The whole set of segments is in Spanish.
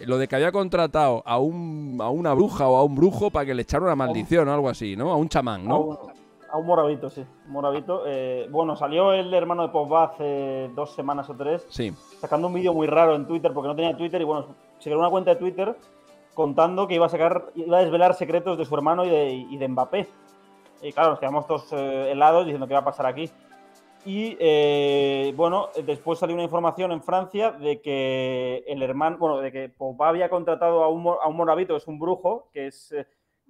lo de que había contratado a, un, a una bruja o a un brujo para que le echara una maldición o algo así, ¿no? A un chamán, ¿no? A un, a un moravito, sí. Moravito. Eh, bueno, salió el hermano de Pogba hace dos semanas o tres. Sí. Sacando un vídeo muy raro en Twitter porque no tenía Twitter y bueno, se creó una cuenta de Twitter contando que iba a sacar, iba a desvelar secretos de su hermano y de, y de Mbappé. Y claro, nos quedamos todos eh, helados diciendo qué va a pasar aquí. Y eh, bueno, después salió una información en Francia de que el hermano, bueno, de que había contratado a un, a un moravito, es un brujo, que es eh,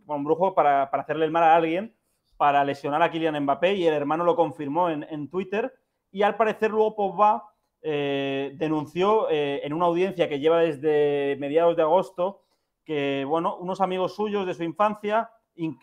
un brujo para, para, hacerle el mal a alguien, para lesionar a Kylian Mbappé, y el hermano lo confirmó en, en Twitter. Y al parecer luego Pogba eh, denunció eh, en una audiencia que lleva desde mediados de agosto que, bueno, unos amigos suyos de su infancia, en,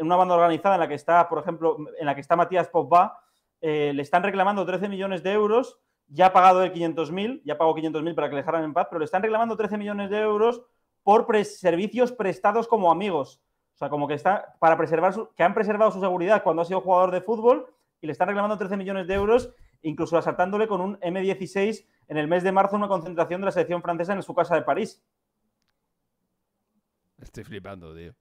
una banda organizada en la que está, por ejemplo, en la que está Matías Pogba, eh, le están reclamando 13 millones de euros, ya ha pagado el 500.000, ya pagó 500.000 para que le dejaran en paz, pero le están reclamando 13 millones de euros por servicios prestados como amigos. O sea, como que está para preservar su, que han preservado su seguridad cuando ha sido jugador de fútbol y le están reclamando 13 millones de euros, incluso asaltándole con un M16 en el mes de marzo una concentración de la selección francesa en su casa de París. Estoy flipando, tío.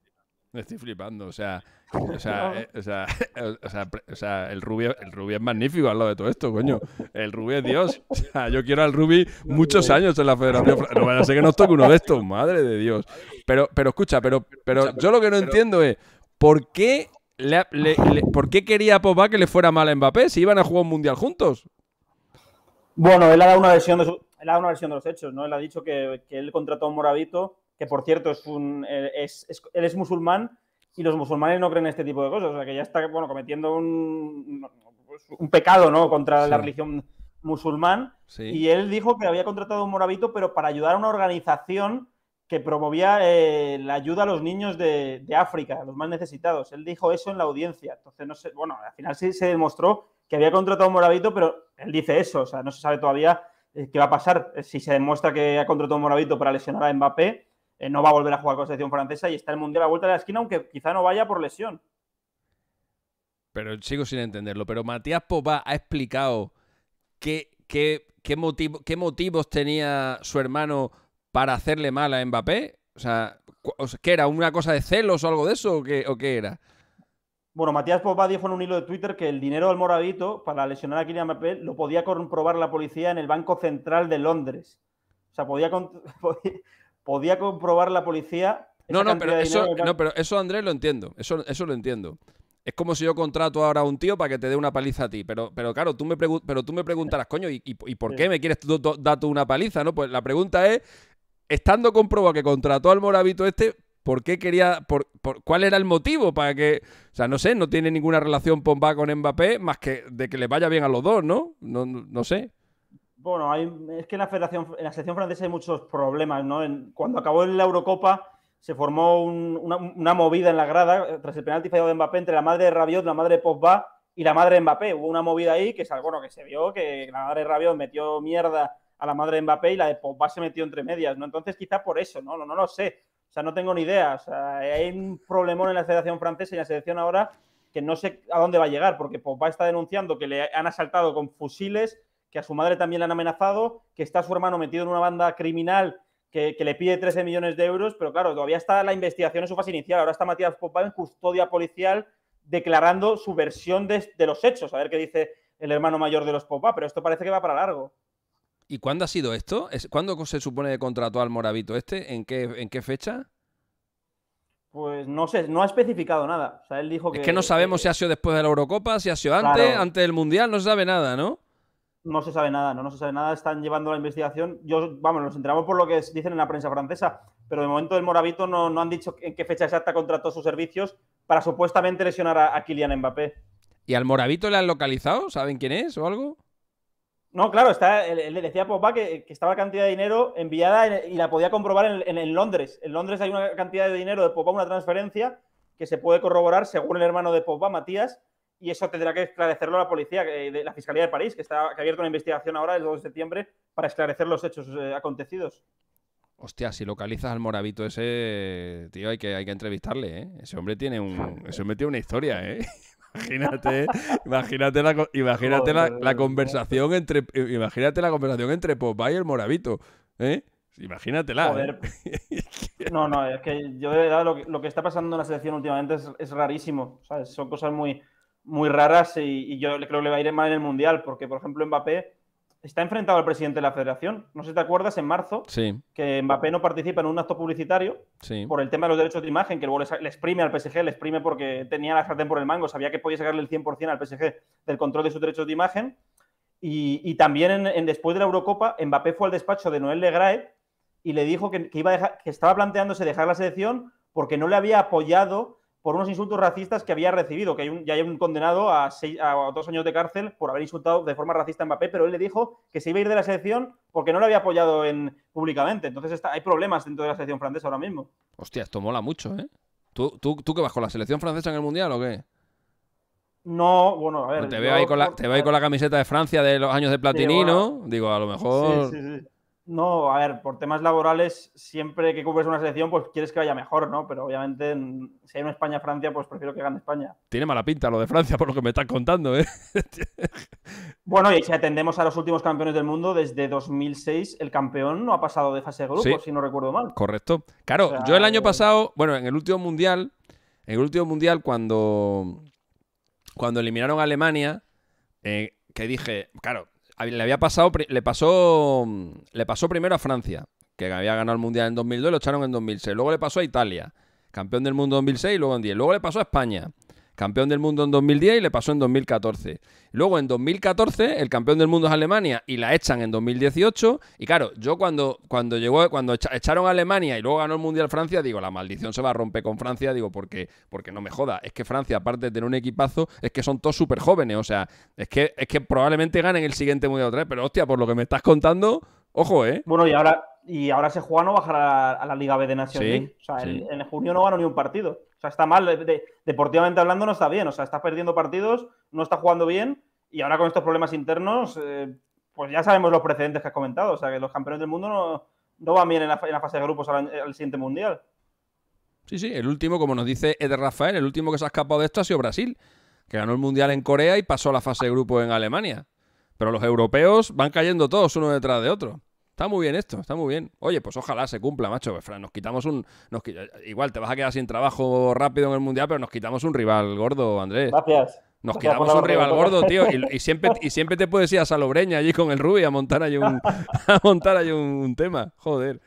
Me estoy flipando, o sea, o sea, eh, o sea, o sea, o sea, el Rubio, el Rubio es magnífico al lado de todo esto, coño. El Rubio es Dios. O sea, yo quiero al Rubi muchos años en la Federación. No vaya a ser que nos toque uno de estos, madre de Dios. Pero, pero escucha, pero, pero yo lo que no entiendo es ¿por qué le, le, le, ¿por qué quería Pogba que le fuera mal a Mbappé si iban a jugar un mundial juntos? Bueno, él ha dado una versión de, su, él ha dado una versión de los hechos, ¿no? Él ha dicho que, que él contrató a un Moravito que por cierto es un, es, es, él es musulmán y los musulmanes no creen en este tipo de cosas, o sea que ya está bueno, cometiendo un, un pecado ¿no? contra sí. la religión musulmán sí. y él dijo que había contratado a un moravito pero para ayudar a una organización que promovía eh, la ayuda a los niños de, de, África, a los más necesitados. Él dijo eso en la audiencia. Entonces, no sé, bueno, al final sí se demostró que había contratado a un moravito, pero él dice eso, o sea, no se sabe todavía eh, qué va a pasar si se demuestra que ha contratado a un moravito para lesionar a Mbappé eh, no va a volver a jugar con la selección francesa y está el Mundial a la vuelta de la esquina, aunque quizá no vaya por lesión. Pero sigo sin entenderlo. Pero Matías Popá ha explicado qué, qué, qué, motivo, qué motivos tenía su hermano para hacerle mal a Mbappé. O sea, ¿qué era? ¿Una cosa de celos o algo de eso? ¿O qué, o qué era? Bueno, Matías Popá dijo en un hilo de Twitter que el dinero del Moravito para lesionar a Kylian Mbappé lo podía comprobar la policía en el Banco Central de Londres. O sea, podía, podía, podía comprobar la policía. No, no, pero eso, no, pero eso, Andrés, lo entiendo. Eso, eso lo entiendo. Es como si yo contrato ahora a un tío para que te dé una paliza a ti. Pero, pero claro, tú me, pero tú me preguntarás, coño, ¿y, y, y por qué me quieres dar tú una paliza? ¿no? Pues la pregunta es, estando comprobado que contrató al Moravito este, ¿por qué quería, por, por, cuál era el motivo para que, o sea, no sé, no tiene ninguna relación Pomba con Mbappé más que de que le vaya bien a los dos, ¿no? No, no, no sé. Bueno, hay, es que en la, federación, en la selección francesa hay muchos problemas, ¿no? Cuando acabó la Eurocopa se formó un, una, movida en la grada eh, tras el penalti fallado de Mbappé entre la madre de Rabiot, la madre de Pogba y la madre de Mbappé. Hubo una movida ahí que, bueno, que se vio que la madre de Rabiot metió mierda a la madre de Mbappé y la de Pogba se metió entre medias, ¿no? Entonces quizá por eso, ¿no? No, lo sé. O sea, no tengo ni idea. Hay un problemón en la Federación Francesa y en la selección ahora que no sé a dónde va a llegar, porque Pogba está denunciando que le han asaltado con fusiles, que a su madre también le han amenazado, que está su hermano metido en una banda criminal que, que, le pide 13 millones de euros, pero claro, todavía está la investigación en su fase inicial. Ahora está Matías Pogba en custodia policial declarando su versión de, de, los hechos, a ver qué dice el hermano mayor de los Pogba, pero esto parece que va para largo. ¿Y cuándo ha sido esto? ¿Cuándo se supone que contrató al Moravito este? ¿En qué, en qué fecha? Pues no sé, no ha especificado nada. O sea, él dijo que. Es que no sabemos que... si ha sido después de la Eurocopa, si ha sido antes, claro. antes del Mundial, no se sabe nada, ¿no? No se sabe nada, no, no se sabe nada, están llevando la investigación. Yo, vamos, nos enteramos por lo que dicen en la prensa francesa, pero de momento el Moravito no, no han dicho en qué fecha exacta contrató sus servicios para supuestamente lesionar a, a Kylian Mbappé. ¿Y al Moravito le han localizado? ¿Saben quién es o algo? No, claro, está, le decía a Pogba que, que, estaba cantidad de dinero enviada en, y la podía comprobar en, en, en, Londres. En Londres hay una cantidad de dinero de Pogba, una transferencia que se puede corroborar según el hermano de Pogba, Matías, y eso tendrá que esclarecerlo la policía de la Fiscalía de París, que, está, que ha abierto una investigación ahora el 2 de septiembre para esclarecer los hechos eh, acontecidos. Hostia, si localizas al moravito ese, tío, hay que, hay que entrevistarle, ¿eh? Ese hombre tiene un, ese hombre tiene una historia, ¿eh? Imagínate, imagínate, la, imagínate la, la, conversación entre, imagínate la conversación entre Popeye y el Moravito, ¿eh? Imagínatela. Joder. ¿eh? no, no, es que yo de verdad lo que, está pasando en la selección últimamente es, rarísimo. Son cosas muy, muy raras y, yo creo que le va a ir mal en el Mundial, porque, por ejemplo, Mbappé está enfrentado al presidente de la federación. No sé si te acuerdas, en marzo, que Mbappé no participa en un acto publicitario por el tema de los derechos de imagen, que luego le, exprime al PSG, le exprime porque tenía la sartén por el mango, sabía que podía sacarle el 100% al PSG del control de sus derechos de imagen. Y, también en, después de la Eurocopa, Mbappé fue al despacho de Noel Legrae y le dijo que, iba que estaba planteándose dejar la selección porque no le había apoyado por unos insultos racistas que había recibido, que hay un, ya hay un condenado a, dos años de cárcel por haber insultado de forma racista a Mbappé, pero él le dijo que se iba a ir de la selección porque no lo había apoyado en, públicamente. Entonces hay problemas dentro de la selección francesa ahora mismo. Hostia, esto mola mucho, ¿eh? ¿Tú, tú, tú qué vas con la selección francesa en el Mundial o qué? No, bueno, a ver. te, veo ahí con la, te veo ahí con la camiseta de Francia de los años de Platini, ¿no? Digo, a lo mejor. Sí, sí, sí. No, a ver, por temas laborales, siempre que cubres una selección, pues quieres que vaya mejor, ¿no? Pero obviamente, si hay una España-Francia, pues prefiero que gane España. Tiene mala pinta lo de Francia, por lo que me estás contando, ¿eh? bueno, y si atendemos a los últimos campeones del mundo, desde 2006 el campeón no ha pasado de fase de grupos, si no recuerdo mal. Correcto. Claro, yo el año eh, pasado, bueno, en el último mundial, en el último mundial, cuando, cuando eliminaron a Alemania, eh, que dije, claro, le había pasado, le pasó, le pasó primero a Francia, que había ganado el Mundial en 2002 y lo echaron en 2006. Luego le pasó a Italia, campeón del mundo en 2006 y luego en 10. Luego le pasó a España, campeón del mundo en 2010 y le pasó en 2014. Luego en 2014 el campeón del mundo es Alemania y la echan en 2018. Y claro, yo cuando, cuando llegó, cuando echaron a Alemania y luego ganó el Mundial Francia, digo, la maldición se va a romper con Francia, digo, porque, porque no me joda. Es que Francia, aparte de tener un equipazo, es que son todos súper jóvenes. O sea, es que, es que probablemente ganen el siguiente Mundial otra vez. Pero hostia, por lo que me estás contando, ojo, ¿eh? Bueno, y ahora, y ahora se juega no bajar a, la Liga B de Naciones O sea, en, junio no ganó ni un partido. O sea, está mal. deportivamente hablando, no está bien. O sea, está perdiendo partidos, no está jugando bien. Y ahora con estos problemas internos, eh, pues ya sabemos los precedentes que has comentado. O sea, que los campeones del mundo no, no van bien en la, fase de grupos al, siguiente mundial. Sí, sí. El último, como nos dice Eder Rafael, el último que se ha escapado de esto ha sido Brasil, que ganó el mundial en Corea y pasó a la fase de grupos en Alemania. Pero los europeos van cayendo todos uno detrás de otro. Está muy bien esto, está muy bien. Oye, pues ojalá se cumpla, macho. Fran, nos quitamos un. igual te vas a quedar sin trabajo rápido en el mundial, pero nos quitamos un rival gordo, Andrés. Gracias. Nos quitamos un rival gordo, tío. Y, siempre, y siempre te puedes ir a Salobreña allí con el Rubi a montar ahí un, a montar ahí un, tema. Joder.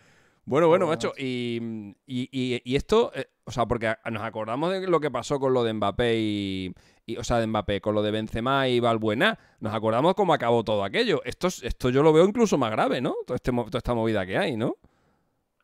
Bueno, bueno, macho. Y, y, esto, eh, o sea, porque nos acordamos de lo que pasó con lo de Mbappé y, o sea, de Mbappé, con lo de Benzema y Balbuena, nos acordamos cómo acabó todo aquello. Esto, esto yo lo veo incluso más grave, ¿no? Todo este, toda esta movida que hay, ¿no?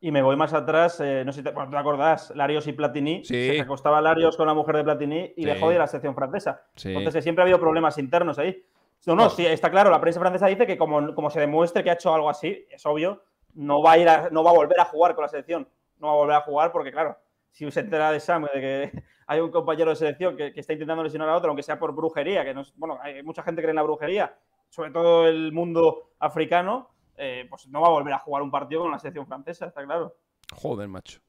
Y me voy más atrás, eh, no sé si te, acordás, Larios y Platini. Se acostaba Larios con la mujer de Platini y dejó de ir a la sección francesa. Entonces eh, siempre ha habido problemas internos ahí. No, no, sí, está claro, la prensa francesa dice que como, como se demuestre que ha hecho algo así, es obvio, no va a ir no va a volver a jugar con la selección. No va a volver a jugar porque, claro, si se entera de Sam de que hay un compañero de selección que, está intentando lesionar a otro, aunque sea por brujería, que no bueno, hay mucha gente que cree en la brujería, sobre todo el mundo africano, eh, pues no va a volver a jugar un partido con la selección francesa, está claro. Joder, macho.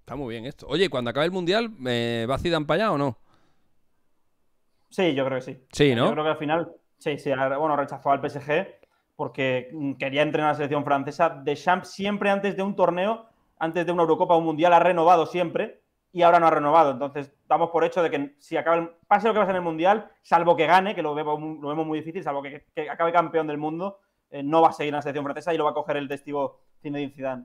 Está muy bien esto. Oye, cuando acabe el Mundial, ¿me ¿va Zidane para allá o no? Sí, yo creo que sí. Sí, ¿no? Yo creo que al final, sí, sí, bueno, rechazó al PSG porque quería entrenar a la selección francesa. De Champs siempre antes de un torneo, antes de una Eurocopa o un Mundial, ha renovado siempre y ahora no ha renovado. Entonces, damos por hecho de que si acaba el, pase lo que pasa en el Mundial, salvo que gane, que lo vemos, lo vemos muy difícil, salvo que, acabe campeón del mundo, eh, no va a seguir en la selección francesa y lo va a coger el testigo Zinedine Zidane.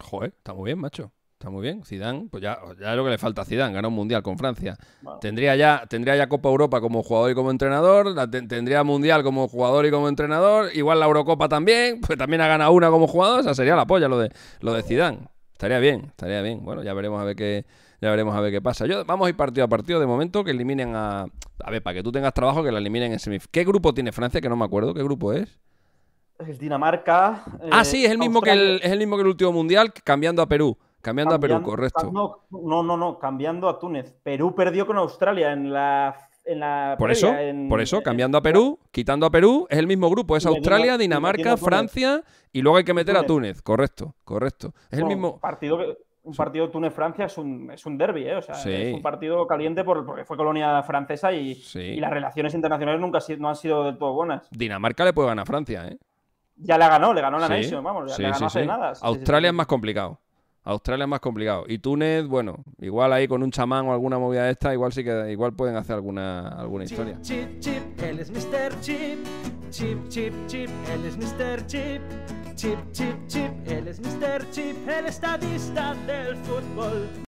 Joder, está muy bien, macho. Está muy bien. Zidane, pues ya, ya es lo que le falta a Zidane, ganar un mundial con Francia. Tendría ya tendría ya Copa Europa como jugador y como entrenador, tendría mundial como jugador y como entrenador, igual la Eurocopa también, pues también ha ganado una como jugador, o sea, sería la polla lo de lo de Zidane. Estaría bien, estaría bien. Bueno, ya veremos a ver qué, ya veremos a ver qué pasa. Yo, vamos a ir partido a partido de momento que eliminen a. A ver, para que tú tengas trabajo, que la eliminen en semif. ¿Qué grupo tiene Francia? Que no me acuerdo. ¿Qué grupo es? Es Dinamarca. ah, sí, es el mismo que el, es el mismo que el último mundial, cambiando a Perú. Cambiando, a Perú, correcto. No, no, no, cambiando a Túnez. Perú perdió con Australia en la por eso, por eso, cambiando a Perú, quitando a Perú, es el mismo grupo, es Australia, Dinamarca, Francia y luego hay que meter a Túnez, correcto, correcto. Es el mismo partido un partido Túnez-Francia es un, es un derby, ¿eh? o sea, es un partido caliente porque fue colonia francesa y, las relaciones internacionales nunca no han sido del todo buenas. Dinamarca le puede ganar a Francia, ¿eh? ya le ganó, le ganó la Nation, vamos, le ganó hace nada. Australia es más complicado. Australia es más complicado. Y Túnez, bueno, igual ahí con un chamán o alguna movida de esta, igual sí que igual pueden hacer alguna, alguna historia. Chip, chip, él es Mr. Chip. Chip, chip, chip, él es Mr. Chip. Chip, chip, chip, él es Mr. Chip, el estadista del fútbol.